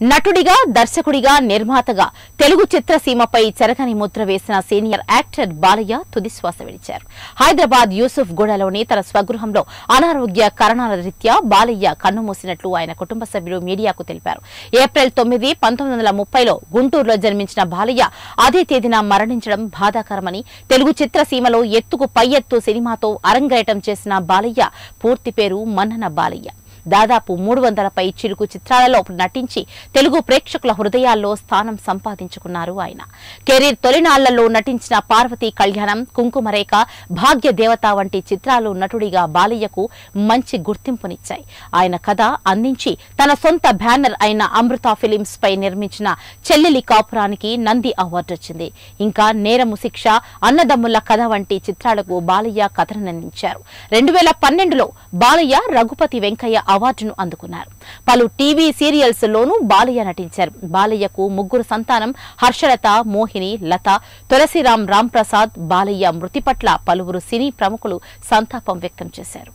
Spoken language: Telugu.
నటుడిగా దర్శకుడిగా నిర్మాతగా తెలుగు చిత్రసీమపై చెరగని ముద్ర వేసిన సీనియర్ యాక్టర్ బాలయ్య తుదిశ్వాస విడిచారు. హైదరాబాద్ యూసుఫ్ గూడలోని తన స్వగృహంలో అనారోగ్య కారణాల రీత్యా బాలయ్య కన్నుమూసినట్లు ఆయన కుటుంబ సభ్యులు మీడియాకు తెలిపారు. ఏప్రిల్ తొమ్మిది పంతొమ్మిది వందల ముప్పైలో గుంటూరులో జన్మించిన బాలయ్య అదే తేదీన మరణించడం బాధాకరమని తెలుగు చిత్రసీమలో ఎత్తుకు పై ఎత్తు సినిమాతో అరంగేటం చేసిన బాలయ్య పూర్తి పేరు మన్నన బాలయ్య. దాదాపు మూడు వందలపై చిలుకు చిత్రాలలో నటించి తెలుగు ప్రేక్షకుల హృదయాల్లో స్థానం సంపాదించుకున్నారు ఆయన. కెరీర్ తొలినాళ్ళలో నటించిన పార్వతీ కళ్యాణం కుంకుమరేఖ భాగ్య దేవత వంటి చిత్రాలు నటుడిగా బాలయ్యకు మంచి గుర్తింపునిచ్చాయి. ఆయన కథ అందించి తన సొంత బ్యానర్ అయిన అమృత ఫిలిమ్స్ పై నిర్మించిన చెల్లెలి కాపురానికి నంది అవార్డు వచ్చింది. ఇంకా నేరము శిక్ష అన్నదమ్ముల కథ వంటి చిత్రాలకు బాలయ్య కథనందించారు రెండు వేల పన్నెండులో బాలయ్య రఘుపతి వెంకయ్య అవార్డును అందుకున్నారు. పలు టీవీ సీరియల్స్ లోనూ బాలయ్య నటించారు. బాలయ్యకు ముగ్గురు సంతానం హర్షలత మోహిని లత తులసిరాం రాంప్రసాద్ బాలయ్య మృతి పట్ల పలువురు సినీ ప్రముఖులు సంతాపం వ్యక్తం చేశారు.